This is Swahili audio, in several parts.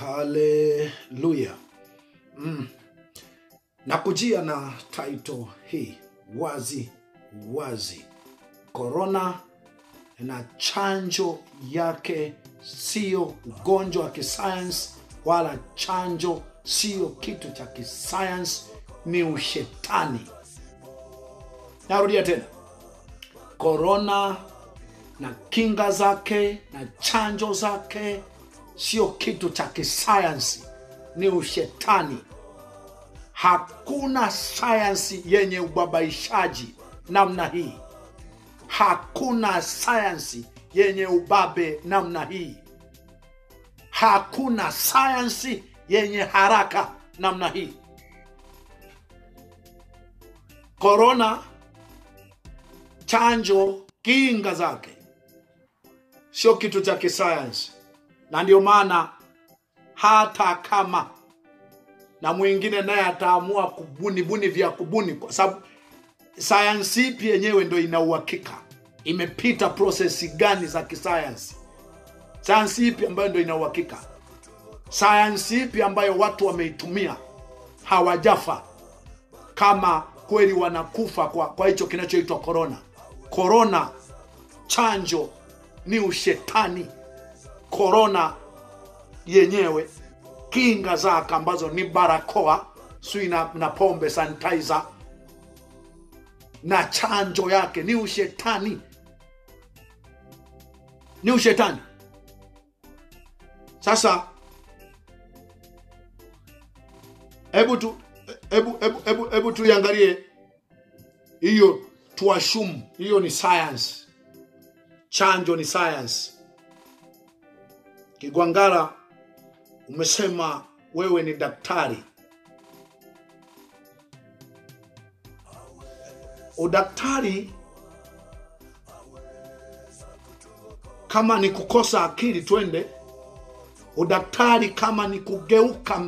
haleluya mm. na kujia na title hii wazi wazi. Korona na chanjo yake sio ugonjwa wa kisayansi wala chanjo sio kitu cha kisayansi ni ushetani. Narudia tena. Korona na kinga zake na chanjo zake sio kitu cha kisayansi ni ushetani. Hakuna sayansi yenye ubabaishaji namna hii. Hakuna sayansi yenye ubabe namna hii. Hakuna sayansi yenye haraka namna hii. Korona chanjo kinga zake. Sio kitu cha kisayansi na ndio maana hata kama na mwingine naye ataamua kubuni buni vya kubuni kwa sababu sayansi ipi yenyewe ndo ina uhakika? Imepita prosesi gani za kisayansi? Sayansi ipi ambayo ndo ina uhakika? Sayansi ipi ambayo watu wameitumia? Hawajafa. Kama kweli wanakufa kwa kwa hicho kinachoitwa korona korona chanjo ni ushetani korona yenyewe kinga zake ambazo ni barakoa sui na, na pombe sanitizer na chanjo yake. Ni ushetani. Ni ushetani. Sasa hebu tu hebu hebu hebu hebu tuiangalie hiyo tuashumu. Hiyo ni science. Chanjo ni science kigwangara umesema wewe ni daktari. Udaktari kama ni kukosa akili twende. Udaktari kama ni kugeuka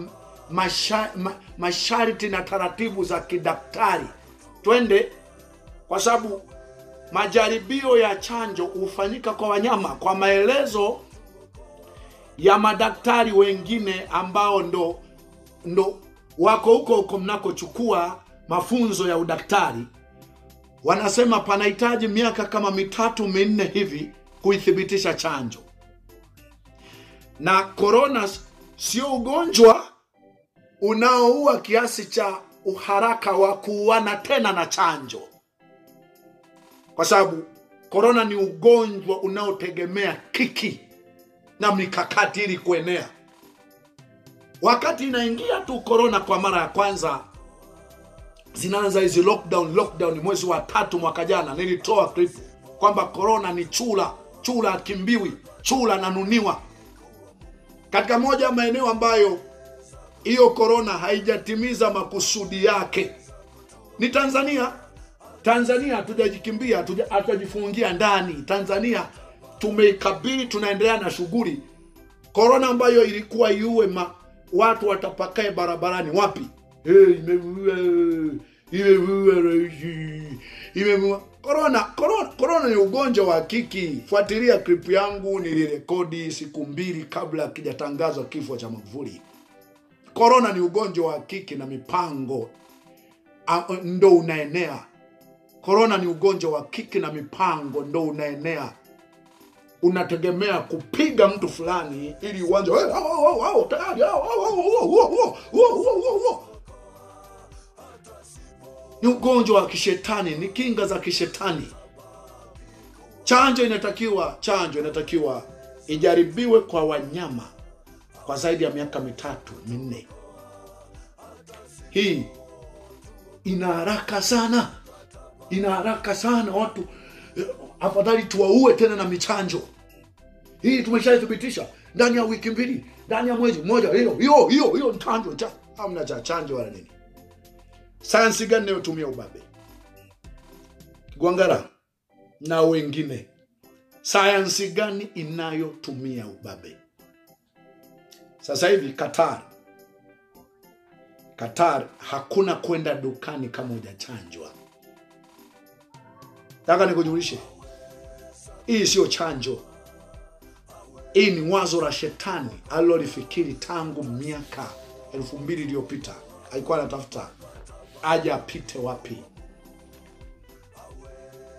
masha, ma, masharti na taratibu za kidaktari twende. Kwa sababu majaribio ya chanjo hufanyika kwa wanyama kwa maelezo ya madaktari wengine ambao ndo ndo wako huko huko mnakochukua mafunzo ya udaktari. Wanasema panahitaji miaka kama mitatu minne hivi kuithibitisha chanjo. Na korona sio ugonjwa unaoua kiasi cha uharaka wa kuuana tena na chanjo. Kwa sababu korona ni ugonjwa unaotegemea kiki na mikakati ili kuenea. Wakati inaingia tu korona kwa mara ya kwanza zinaanza hizi lockdown lockdown mwezi wa tatu mwaka jana. Nilitoa clip kwamba korona ni chula chula akimbiwi chula nanuniwa katika moja ya maeneo ambayo hiyo korona haijatimiza makusudi yake ni tanzania. Tanzania hatujajikimbia hatujajifungia ndani. Tanzania tumeikabili tunaendelea na shughuli. Korona ambayo ilikuwa iue ma, watu watapakae barabarani wapi? Imeua imeua korona korona ni ugonjwa wa kiki. Fuatilia klipu yangu nilirekodi siku mbili kabla akijatangazwa kifo cha magufuli korona ni ugonjwa wa kiki na mipango ndo unaenea. Korona ni ugonjwa wa kiki na mipango ndo unaenea unategemea kupiga mtu fulani ili uanze tayari ni ugonjwa wa kishetani, ni kinga za kishetani. Chanjo inatakiwa chanjo inatakiwa ijaribiwe kwa wanyama kwa zaidi ya miaka mitatu minne. Hii ina haraka sana, ina haraka sana watu afadhali tuwaue tena na michanjo. Hii tumeshaithibitisha ndani ya wiki mbili ndani ya mwezi mmoja hiyo hiyo hiyo hiyo chanjo cha hamna cha chanjo wala nini. Sayansi gani inayotumia ubabe? Gwangara na wengine. Sayansi gani inayotumia ubabe? Sasa hivi qatar. Qatar hakuna kwenda dukani kama hujachanjwa. Taka nikujulishe hii sio chanjo. Hii ni wazo la shetani alilolifikiri tangu miaka elfu mbili iliyopita. Alikuwa anatafuta aje apite wapi?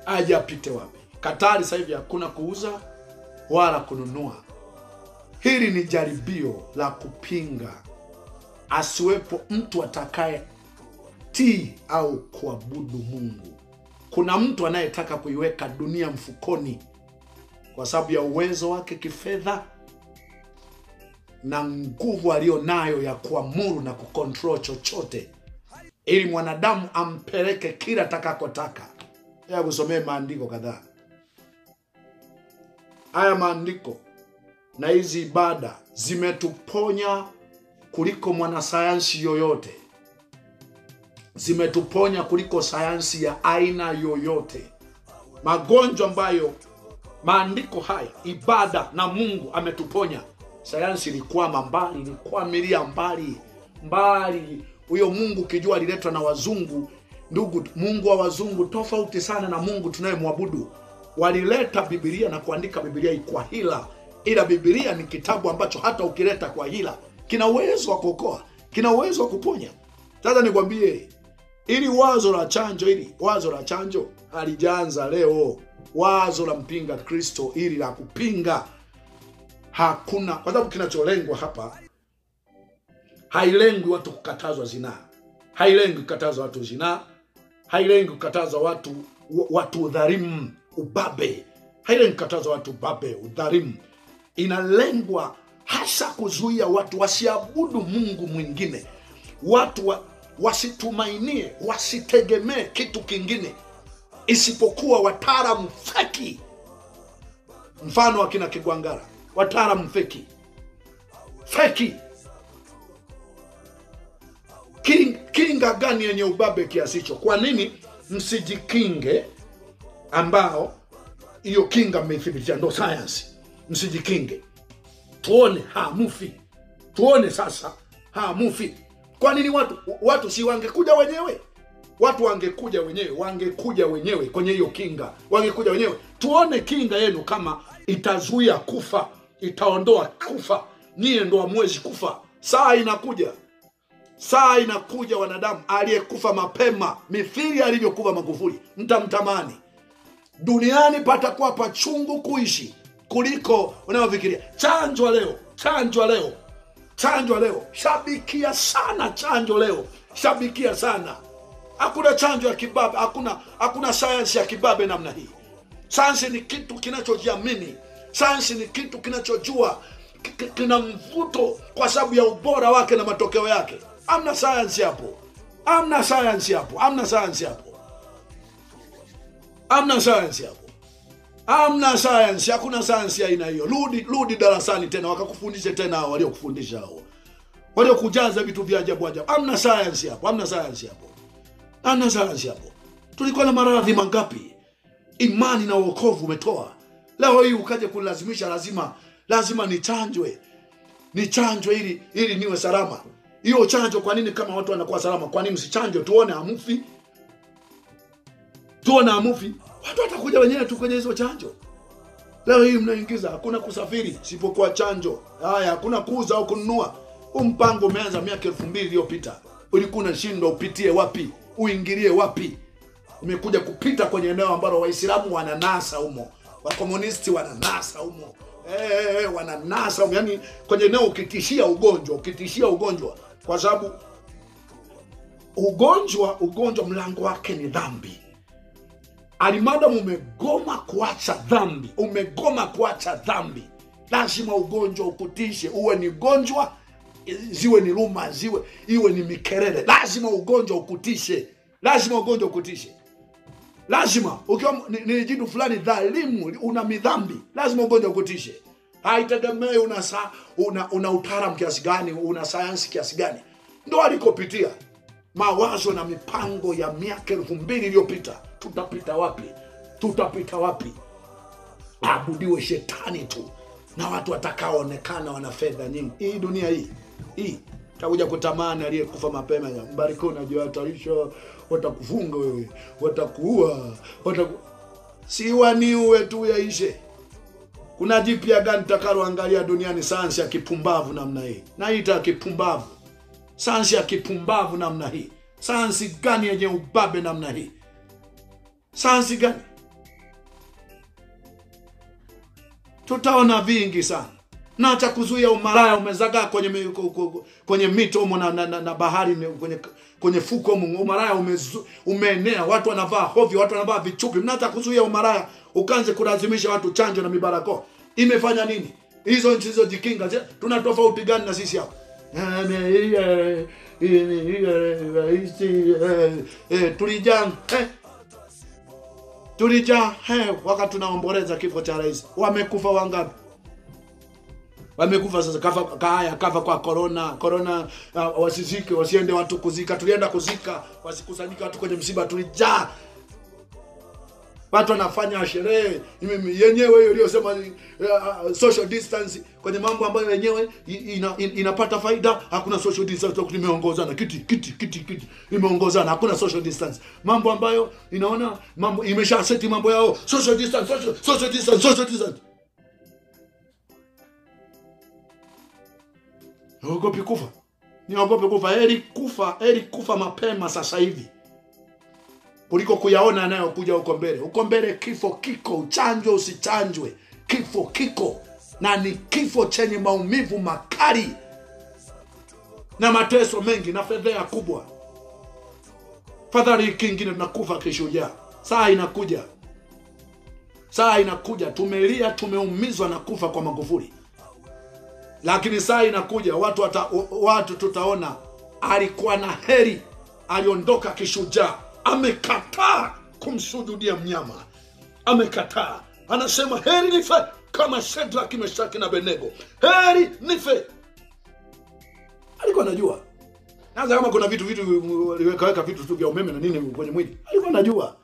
Aje apite wapi? Katari sasa hivi hakuna kuuza wala kununua. Hili ni jaribio la kupinga. Asiwepo mtu atakaye tii au kuabudu mungu. Kuna mtu anayetaka kuiweka dunia mfukoni kwa sababu ya uwezo wake kifedha na nguvu aliyo nayo ya kuamuru na kukontrol chochote ili mwanadamu ampeleke kila takakotaka. ya kusomee maandiko kadhaa. Haya maandiko na hizi ibada zimetuponya kuliko mwanasayansi yoyote. Zimetuponya kuliko sayansi ya aina yoyote. Magonjwa ambayo maandiko haya ibada na mungu ametuponya. Sayansi ilikwama mbali ilikwamilia mbali mbali. Huyo mungu ukijua aliletwa na wazungu ndugu mungu wa wazungu tofauti sana na mungu tunayemwabudu. Walileta bibilia na kuandika bibilia kwa hila ila bibilia ni kitabu ambacho hata ukileta kwa hila kina uwezo wa kuokoa kina uwezo wa kuponya. Sasa nikwambie ili wazo la chanjo ili wazo la chanjo halijaanza leo wazo la mpinga kristo ili la kupinga. Hakuna kwa sababu kinacholengwa hapa hailengwi watu kukatazwa zinaa hailengwi kukatazwa watu zinaa hailengwi kukatazwa watu watu udhalimu ubabe. Hailengwi kukatazwa watu ubabe udhalimu. Inalengwa hasa kuzuia watu wasiabudu mungu mwingine. Watu wa, wasitumainie wasitegemee kitu kingine isipokuwa wataalamu feki. Mfano akina kigwangara wataalamu feki. Feki. King, kinga gani yenye ubabe kiasi hicho? Kwa nini msijikinge ambao hiyo kinga mmeithibitisha ndo sayansi. Msijikinge. Tuone hamufi tuone sasa hamufi kwa nini watu watu si wangekuja wenyewe watu wangekuja wenyewe wangekuja wenyewe kwenye hiyo kinga. Wangekuja wenyewe. Tuone kinga yenu kama itazuia kufa itaondoa kufa. Nyie ndo hamwezi kufa. Saa inakuja. Saa inakuja wanadamu aliyekufa mapema mithili alivyokuva magufuli mtamtamani. Duniani patakuwa pachungu kuishi kuliko unayofikiria. chanjwa leo chanjwa leo chanjwa leo. Shabikia sana chanjo leo shabikia sana hakuna chanjo ya kibabe hakuna hakuna sayansi ya kibabe namna hii. Sayansi ni kitu kinachojiamini. Sayansi ni kitu kinachojua ki- ki- kina mvuto kwa sababu ya ubora wake na matokeo yake. Amna sayansi hapo. Amna sayansi hapo. Amna sayansi hapo. Amna sayansi hapo. Amna sayansi. Hakuna sayansi ya aina hiyo. Rudi rudi darasani tena wakakufundishe tena hao waliokufundisha hao. Waliokujaza vitu vya ajabu ajabu. Amna sayansi hapo. Amna sayansi hapo amna sayansi hapo. Tulikuwa na maradhi mangapi? Imani na uokovu umetoa. Leo hii ukaja kunilazimisha lazima lazima nichanjwe. Nichanjwe ili ili niwe salama. Hiyo chanjo kwa nini kama watu wanakuwa salama? Kwa nini msichanjwe? Tuone amufi. Tuone amufi. Watu watakuja wenyewe tu kwenye hizo chanjo. Leo hii mnaingiza hakuna kusafiri sipokuwa chanjo. Haya hakuna kuuza au kununua. Huu mpango umeanza miaka elfu mbili iliyopita. Ulikuwa unashindwa upitie wapi uingilie wapi? Umekuja kupita kwenye eneo ambalo waislamu wananasa humo. Wakomunisti wananasa humo. Eh, wananasa humo. Yani kwenye eneo ukitishia ugonjwa ukitishia ugonjwa kwa sababu ugonjwa ugonjwa mlango wake ni dhambi. Alimadamu umegoma kuacha dhambi. Umegoma kuacha dhambi. Lazima ugonjwa ukutishe uwe ni gonjwa ziwe ni ruma ziwe iwe ni mikerere. Lazima ugonjwa ukutishe. Lazima ugonjwa ukutishe. Lazima ukiwa ni, ni jitu fulani dhalimu una midhambi lazima ugonjwa ukutishe. Haitegemei una, sa, una, una utaalamu kiasi gani una sayansi kiasi gani. Ndo alikopitia. Mawazo na mipango ya miaka elfu mbili iliyopita. Tutapita wapi? Tutapita wapi? Abudiwe shetani tu. Na watu watakaoonekana wana fedha nyingi. Hii dunia hii hii takuja kutamani aliyekufa mapema mbarikiwa unajua wataisha watakufunga wewe watakuua wataku... siwaniuwe tu yaishe kuna jipya gani takaloangalia duniani? Sayansi ya kipumbavu namna hii, naita kipumbavu, sayansi ya kipumbavu namna hii. Sayansi gani yenye ubabe namna hii? Sayansi gani? Tutaona vingi sana na cha kuzuia umaraya umezagaa kwenye kwenye mito humo na, na, na, na bahari kwenye kwenye fuko humo Umaraya umezu, umeenea. Watu wanavaa hovyo watu wanavaa vichupi. Mnataka kuzuia umaraya ukanze kulazimisha watu chanjo na mibarako. imefanya nini? Hizo nchi zilizojikinga jikinga tuna tofauti gani na sisi hapa? Tulijaa eh, tulijaa eh, wakati tunaomboleza kifo cha rais. Wamekufa wangapi wamekufa sasa. Kafa kaya kafa kwa corona. Corona uh, wasizike wasiende watu kuzika. Tulienda kuzika wasikusanyika watu kwenye msiba tulijaa. Watu wanafanya sherehe. Mimi- yenyewe hiyo iliyosema uh, social distance kwenye mambo ambayo yenyewe ina, ina, in, inapata faida. Hakuna social distance imeongozana kiti kiti kiti kiti. Imeongozana hakuna social distance. Mambo ambayo inaona mambo imesha seti mambo yao. Social distance social, social distance social distance Niogopi kufa, Niogopi kufa. Heri kufa, heri kufa mapema sasa hivi. Kuliko kuyaona yanayokuja huko mbele. Huko mbele kifo kiko, uchanjwe usichanjwe, kifo kiko. Na ni kifo chenye maumivu makali. Na mateso mengi na fedhea kubwa. Fadhali kingine tunakufa kishujaa. Saa inakuja, saa inakuja, tumelia, tumeumizwa na kufa kwa Magufuli lakini saa inakuja watu wata, watu tutaona alikuwa na heri, aliondoka kishujaa, amekataa kumsujudia mnyama, amekataa, anasema heri nife kama Shadraki, Meshaki na Abednego, heri nife. Alikuwa anajua. Sasa kama kuna vitu vitu waliwekaweka vitu tu vya umeme na nini kwenye mwili, alikuwa anajua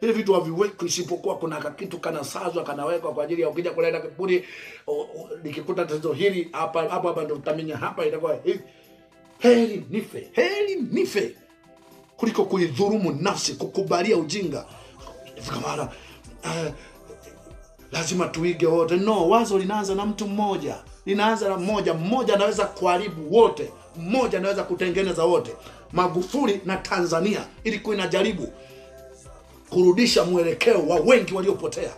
hivi vitu haviwekwi isipokuwa kuna kitu kanasazwa kanawekwa kwa ajili ya ukija kuleta kiburi nikikuta tatizo hili hapa hapa hapa ndo utaminya hapa itakuwa hivi. Heri nife heri nife kuliko kuidhurumu nafsi kukubalia ujinga. Ifika Uh, eh, lazima tuige wote. No wazo linaanza na mtu mmoja linaanza na mmoja. Mmoja anaweza kuharibu wote. Mmoja anaweza kutengeneza wote. Magufuli na tanzania ilikuwa inajaribu kurudisha mwelekeo wa wengi waliopotea,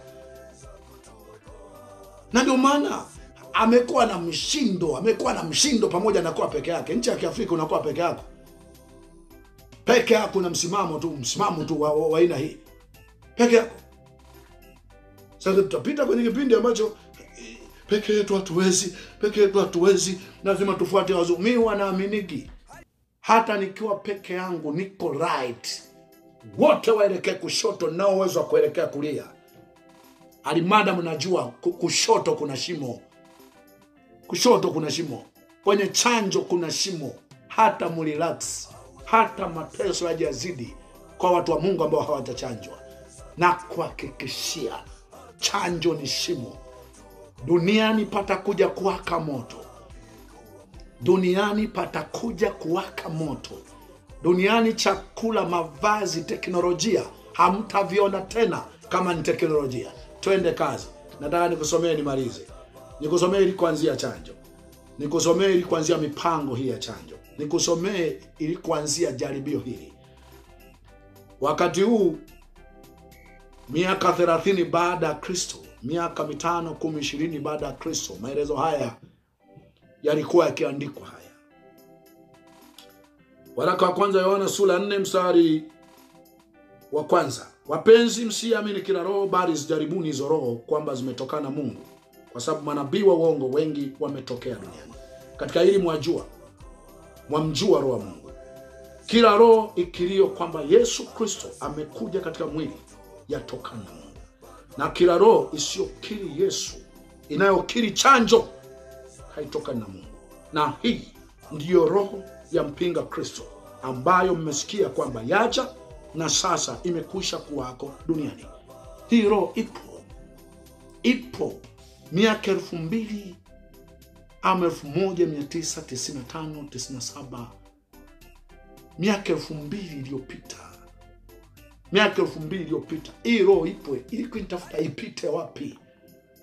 na ndio maana amekuwa na mshindo, amekuwa na mshindo pamoja na kuwa peke yake. Nchi ya Kiafrika unakuwa peke yako, peke yako na msimamo tu, msimamo tu wa aina hii, peke yako. Sasa tutapita kwenye kipindi ambacho peke yetu hatuwezi, peke yetu hatuwezi, lazima tufuate wazo. Mi wanaaminiki hata nikiwa peke yangu niko right wote waelekee kushoto, nao uwezo wa kuelekea kulia. Alimadam najua kushoto kuna shimo, kushoto kuna shimo, kwenye chanjo kuna shimo. Hata mrelax, hata mateso yajazidi kwa watu wa Mungu ambao hawatachanjwa, na kuhakikishia chanjo ni shimo. Duniani patakuja kuwaka moto duniani patakuja kuwaka moto duniani chakula mavazi teknolojia hamtaviona tena kama ni teknolojia. Twende kazi. Nataka nikusomee nimalize. Nikusomee ili kuanzia chanjo. Nikusomee ili kuanzia mipango hii ya chanjo. Nikusomee ili kuanzia jaribio hili. Wakati huu miaka thelathini baada ya kristo miaka mitano kumi ishirini baada ya kristo maelezo haya yalikuwa yakiandikwa waraka wa kwanza yohana sura nne mstari wa kwanza. Wapenzi msiamini kila roho bali zijaribuni hizo roho kwamba zimetokana mungu. Kwa sababu manabii wa uongo wengi wametokea duniani. Katika hili mwajua mwamjua roho wa mungu. Kila roho ikilio kwamba yesu kristo amekuja katika mwili yatokana na mungu. Na kila roho isiyokiri yesu inayokiri chanjo haitokani na mungu. Na hii ndiyo roho ya mpinga kristo ambayo mmesikia kwamba yacha na sasa imekwisha kuwako duniani. Hii roho ipo ipo. Miaka elfu mbili ama elfu moja mia tisa tisini na tano tisini na saba. Miaka elfu mbili iliyopita miaka elfu mbili iliyopita hii roho ipo. Ilikuwa inatafuta ipite wapi?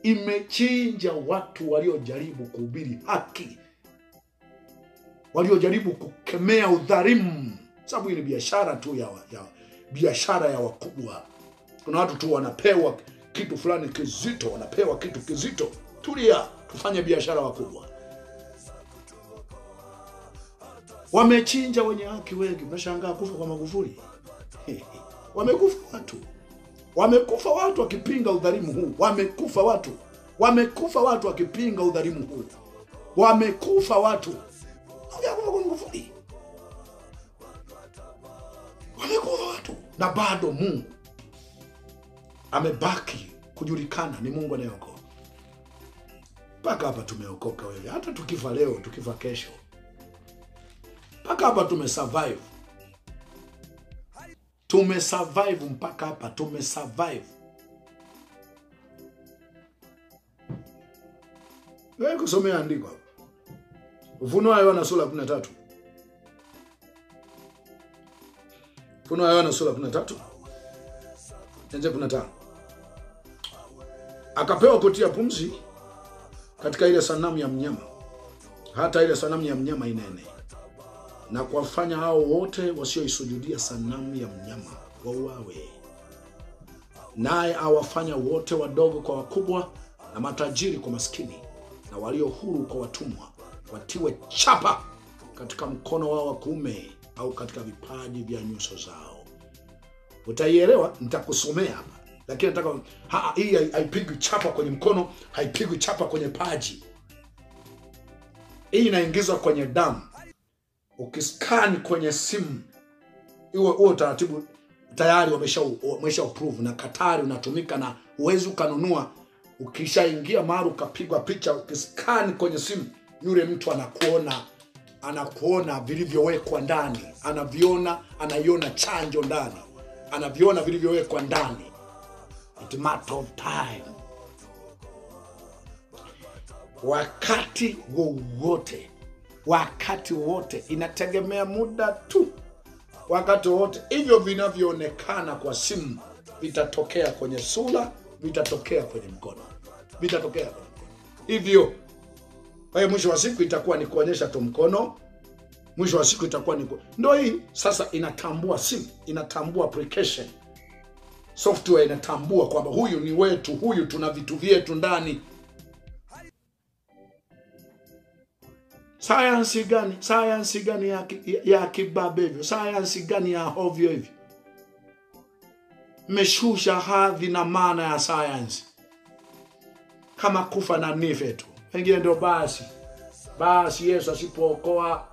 Imechinja watu waliojaribu kuhubiri haki, waliojaribu kukemea udhalimu, sababu hii ni biashara tu ya, ya biashara ya wakubwa. Kuna watu tu wanapewa kitu fulani kizito, wanapewa kitu kizito. Tulia, tufanye biashara wakubwa. Wamechinja wenye haki wengi. Mnashangaa kufa kwa Magufuli. Wamekufa watu, wamekufa watu wakipinga udhalimu huu, wamekufa watu, wamekufa watu wakipinga udhalimu huu, wamekufa watu. Hawajakufa kwa Magufuli, wamekufa watu, na bado Mungu amebaki kujulikana ni Mungu anayeokoa. Mpaka hapa tumeokoka wewe, hata tukifa leo, tukifa kesho, mpaka hapa tumesurvive tumesurvive mpaka hapa tumesurvive. Wewe kusomea andiko Ufunuo wa Yohana sura ya 13, Ufunuo wa Yohana sura ya 13 anzia 15. Akapewa kutia pumzi katika ile sanamu ya mnyama, hata ile sanamu ya mnyama inene. Na kuwafanya hao wote wasioisujudia sanamu ya mnyama wauawe. Naye awafanya wote wadogo kwa wakubwa, na matajiri kwa maskini, na walio huru kwa watumwa, watiwe chapa katika mkono wao wa kuume au katika vipaji vya nyuso zao. Utaielewa, nitakusomea hapa, lakini nataka hii haipigwi chapa kwenye mkono, haipigwi chapa kwenye paji. Hii inaingizwa kwenye damu ukiskani kwenye simu huo utaratibu tayari wamesha wamesha approve na Katari unatumika na uwezi ukanunua. Ukishaingia mahali ukapigwa picha, ukiskani kwenye simu, yule mtu anakuona anakuona vilivyowekwa ndani, anaviona, anaiona chanjo ndani, anaviona vilivyowekwa ndani. It matter of time, wakati wowote wakati wote, inategemea muda tu, wakati wowote. Hivyo vinavyoonekana kwa simu vitatokea kwenye sura, vitatokea kwenye mkono, vitatokea hivyo. Kwa hiyo mwisho wa siku itakuwa ni kuonyesha tu mkono, mwisho wa siku itakuwa ni ndio hii sasa inatambua simu, inatambua application software, inatambua kwamba huyu ni wetu, huyu tuna vitu vyetu ndani Sayansi gani? Sayansi gani ya, ya kibabe hivyo? Sayansi gani ya hovyo hivyo? Meshusha hadhi na maana ya sayansi, kama kufa na nife tu. Pengine ndio basi basi, Yesu asipookoa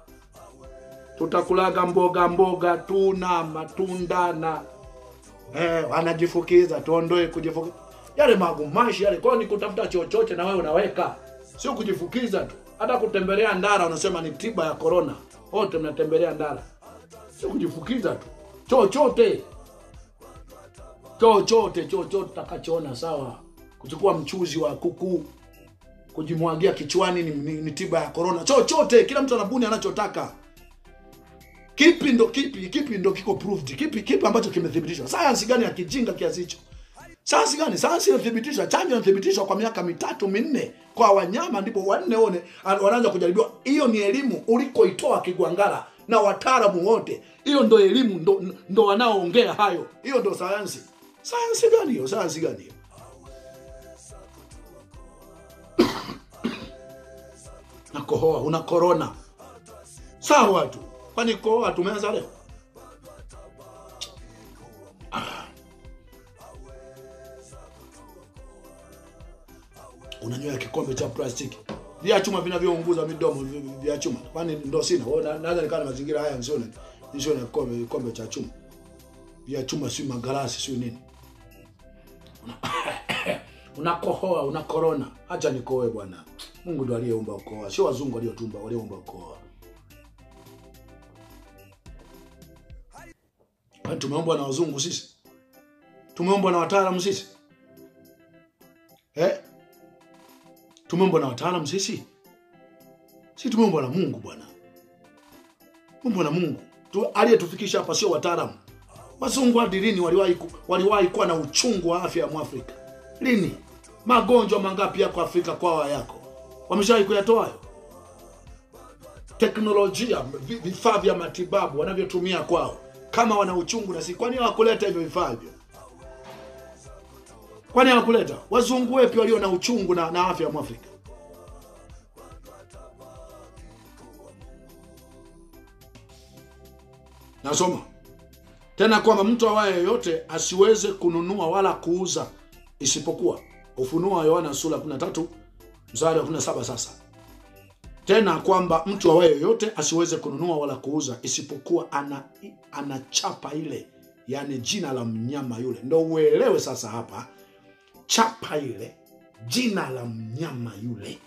tutakulaga mboga mboga tu na matunda na eh, wanajifukiza. Tuondoe kujifukiza, yale magumashi yale, kwao ni kutafuta chochote na wewe unaweka, sio kujifukiza tu. Hata kutembelea ndara unasema ni tiba ya korona, wote mnatembelea ndara, sio kujifukiza tu. Chochote chochote chochote takachoona sawa. Kuchukua mchuzi wa kuku kujimwagia kichwani ni, ni, ni tiba ya korona. Chochote, kila mtu anabuni anachotaka. Kipi ndo kipi kipi ndo kiko proved? Kipi kipi ambacho kimethibitishwa? Sayansi gani ya kijinga kiasi hicho? Sayansi gani? Sayansi inathibitishwa, chanjo inathibitishwa kwa miaka mitatu minne kwa wanyama, ndipo wanne one wanaanza kujaribiwa. Hiyo ni elimu ulikoitoa Kigwangala na wataalamu wote, hiyo ndo elimu, ndo, ndo wanaoongea hayo. Hiyo ndo sayansi. Sayansi gani hiyo? Sayansi gani hiyo? Nakohoa, una korona, sawa tu, kwani kohoa tumeanza leo? unanywea kikombe cha plastiki vya chuma vinavyounguza midomo vya chuma, kwani ndo sina Wewe na- naweza nikaa na mazingira haya nisione nisione kikombe kikombe cha chuma vya chuma, si magalasi, si nini. Unakohoa una korona. Acha nikoe bwana. Mungu ndo aliyeumba ukoa, sio wazungu waliotumba walioumba ukoa. Kwani tumeumbwa na wazungu sisi? Tumeumbwa na wataalamu sisi eh? Tumeumbwa na wataalamu sisi? Si tumeumbwa na Mungu bwana, umbwa na Mungu tu, aliyetufikisha hapa sio wataalamu. Wazungu hadi lini waliwahi waliwahi kuwa na uchungu wa afya ya Mwafrika? Lini? Magonjwa mangapi yako Afrika kwao yako? Wameshawahi kuyatoa hayo? Teknolojia, vifaa vya matibabu wanavyotumia kwao, kama wana uchungu na si, kwani hawakuleta hivyo vifaa hivyo? Kwani hawakuleta? Wazungu wepi walio na uchungu na, na afya ya Mwafrika? Nasoma tena kwamba mtu awaye yoyote asiweze kununua wala kuuza isipokuwa. ufunua wa Yohana sura 13 mstari wa 17. Sasa tena kwamba mtu awaye yoyote asiweze kununua wala kuuza isipokuwa ana chapa ile, yani jina la mnyama yule. Ndo uelewe sasa hapa, chapa ile, jina la mnyama yule.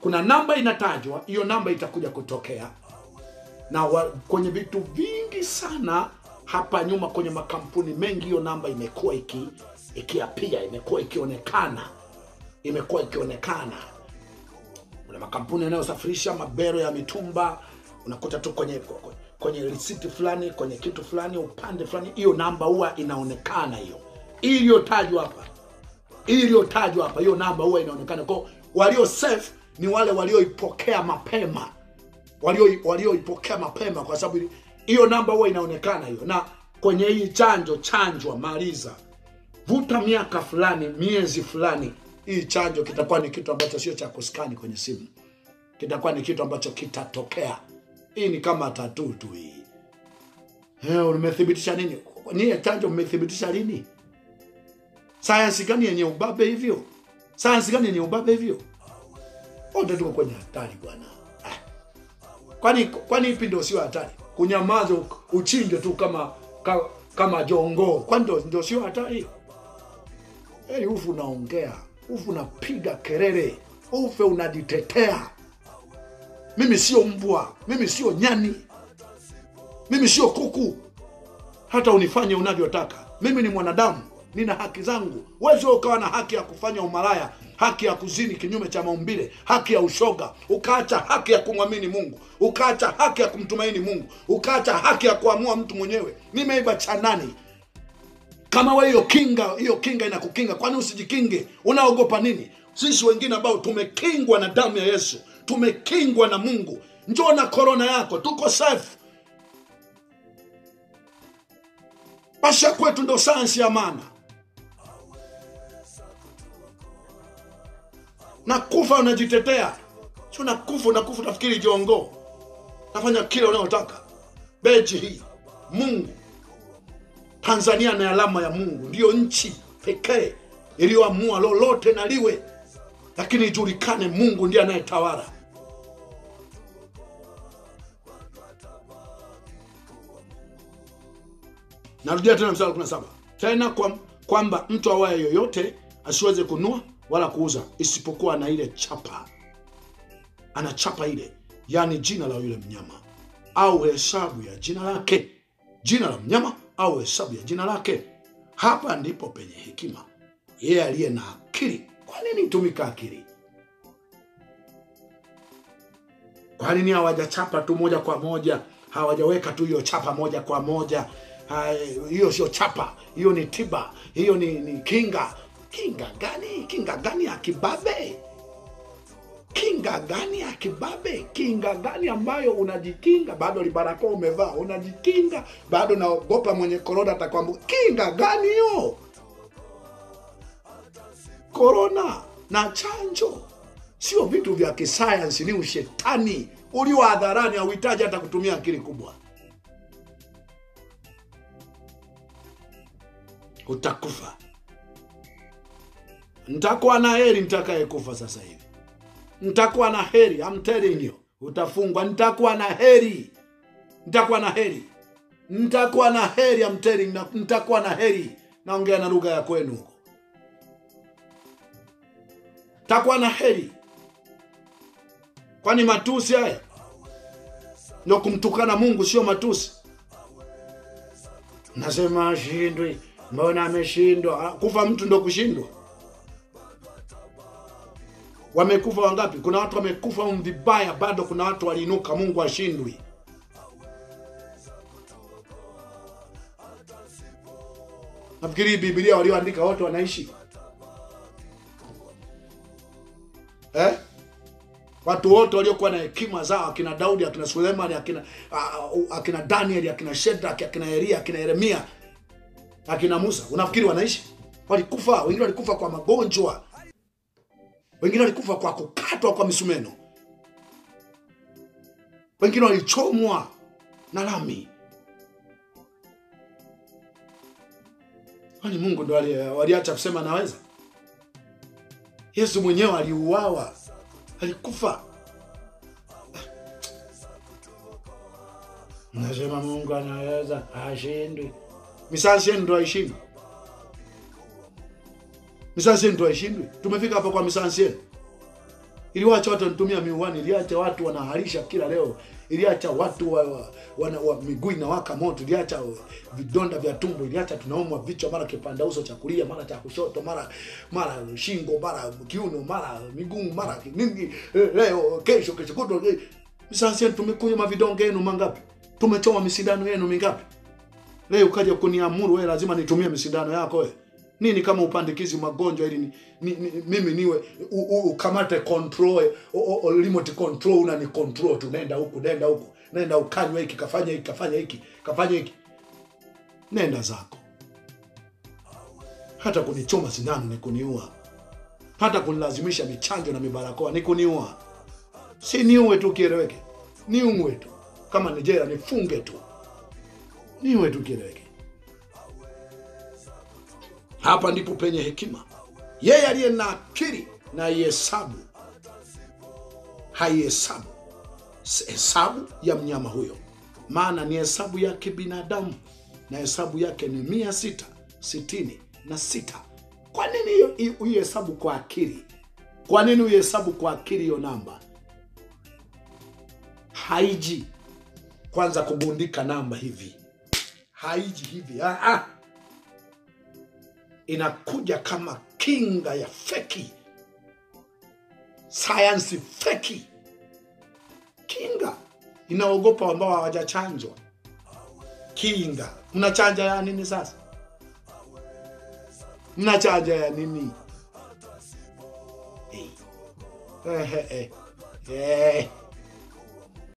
Kuna namba inatajwa, hiyo namba itakuja kutokea na wa, kwenye vitu vingi sana hapa nyuma kwenye makampuni mengi hiyo namba imekuwa iki ikiapia imekuwa ikionekana imekuwa ikionekana. Kuna makampuni yanayosafirisha mabero ya mitumba unakuta tu kwenye kwenye risiti fulani kwenye kitu fulani upande fulani hiyo namba huwa inaonekana hiyo. Iliyotajwa hapa. Iliyotajwa hapa hiyo namba huwa inaonekana. Kwao walio safe ni wale walioipokea mapema. Walio walioipokea mapema, kwa sababu hiyo namba huwa inaonekana hiyo. Na kwenye hii chanjo, chanjwa, maliza, vuta miaka fulani, miezi fulani, hii chanjo kitakuwa ni kitu ambacho sio cha kuskani kwenye simu, kitakuwa ni kitu ambacho kitatokea. Hii ni kama tatu tu hii. Eh, umethibitisha nini? Niye chanjo mmethibitisha lini? Sayansi gani yenye ubabe hivyo? Sayansi gani yenye ubabe hivyo? Wote tuko kwenye hatari bwana. Kwani kwani ipi ndio sio hatari? Kunyamaza uchinje tu kama ka, kama jongo. Kwani ndio sio hatari? Hey, ufu unaongea, ufu unapiga kelele, ufe unajitetea. Mimi sio mbwa, mimi sio nyani, mimi sio kuku, hata unifanye unavyotaka. Mimi ni mwanadamu, nina haki zangu. Wewe ukawa na haki ya kufanya umalaya, haki ya kuzini kinyume cha maumbile, haki ya ushoga, ukaacha haki ya kumwamini Mungu, ukaacha haki ya kumtumaini Mungu, ukaacha haki ya kuamua mtu mwenyewe. Nimeiba cha nani? Kama wewe hiyo kinga, hiyo kinga inakukinga, kwani usijikinge? Unaogopa nini? Sisi wengine ambao tumekingwa na damu ya Yesu, tumekingwa na Mungu, njoo na korona yako, tuko safe. Pasha kwetu ndo sayansi ya maana. na kufa unajitetea, si nakufa, unakufa, nafikiri jongo, nafanya kila unayotaka. Beji hii Mungu, Tanzania ni alama ya Mungu, ndiyo nchi pekee iliyoamua lolote na liwe, lakini ijulikane Mungu ndiye anayetawala. Narudia tena mstari wa 17 tena kwa- kwamba mtu awaye yoyote asiweze kunua wala kuuza isipokuwa na ile chapa, ana chapa ile, yaani jina la yule mnyama au hesabu ya jina lake, jina la mnyama au hesabu ya jina lake. Hapa ndipo penye hekima. Yeye aliye na akili, kwa nini tumika akili? Kwa nini hawajachapa tu moja kwa moja, hawajaweka tu hiyo chapa moja kwa moja? Hiyo sio chapa, hiyo ni tiba, hiyo ni, ni kinga. Kinga gani? Kinga gani ya kibabe? Kinga gani ya kibabe? Kinga gani ambayo unajikinga bado libarakoa umevaa, unajikinga bado naogopa mwenye korona atakwambu. Kinga gani hiyo? Korona na chanjo sio vitu vya kisayansi, ni ushetani ulio hadharani, hauhitaji hata kutumia akili kubwa. Utakufa. Ntakuwa na heri nitakayekufa sasa hivi, ntakuwa na heri. I'm telling you, utafungwa. Nitakuwa na heri, nitakuwa na heri, nitakuwa na heri. I'm telling you, nitakuwa na heri. Naongea na lugha ya kwenu huko, nitakuwa na heri. Kwani matusi haya ndio kumtukana Mungu? Sio matusi. Nasema ashindwi, mbona ameshindwa? Ah, Kufa mtu ndio kushindwa? Wamekufa wangapi? Kuna watu wamekufa vibaya, bado kuna watu waliinuka. Mungu ashindwi. Nafikiri Biblia walioandika wote wanaishi. eh? watu wote waliokuwa na hekima zao akina daudi akina sulemani akina, uh, akina danieli akina Shedraki, akina elia akina yeremia akina musa unafikiri wanaishi walikufa wengine walikufa kwa magonjwa wengine walikufa kwa kukatwa kwa misumeno. Wengine walichomwa na lami. Kwani mungu ndo wali- waliacha kusema naweza? Yesu mwenyewe aliuawa alikufa. Nasema mungu anaweza ashindwi misasi yenu ndo aishindwi misasi yenu ndo aishindwi tumefika hapa kwa misasi yenu iliwacha watu wanatumia miwani, iliacha watu wanaharisha kila leo iliacha watu wa, wa, wa, wa miguu inawaka moto iliacha vidonda vya tumbo iliacha tunaumwa vichwa mara kipanda uso cha kulia mara cha kushoto mara mara shingo mara kiuno mara miguu mara nini eh, leo kesho kesho kutwa eh. sasa tumekunywa mavidonge yenu mangapi? Tumechoma misindano yenu mingapi? Leo ukaja kuniamuru wewe lazima nitumie misindano yako wewe nini kama upandikizi magonjwa ili ni, ni, ni, mimi niwe u, u, ukamate control remote control una ni control tu. Nenda huku nenda huku. Nenda ukanywa hiki kafanya hiki kafanya hiki kafanya hiki. Nenda zako. Hata kunichoma sindano ni kuniua. Hata kunilazimisha michanjo na mibarakoa ni kuniua. Si niue tu kieleweke. Niumwe tu. Kama nijera nifunge tu. Niwe tu kieleweke hapa ndipo penye hekima. Yeye aliye na akili na ihesabu. Haihesabu. Hesabu ya mnyama huyo. Maana ni hesabu yake binadamu na hesabu yake ni mia sita sitini na sita. Kwa nini uihesabu kwa akili? Kwa nini uihesabu kwa akili hiyo namba? Haiji. Kwanza kugundika namba hivi. Haiji hivi. Ah, ah. Inakuja kama kinga ya feki. Sayansi feki. Kinga. Inaogopa ambao hawajachanjwa. Kinga. Mnachanja ya nini sasa? Mnachanja ya nini? Hey. Hey, hey, hey. Eh.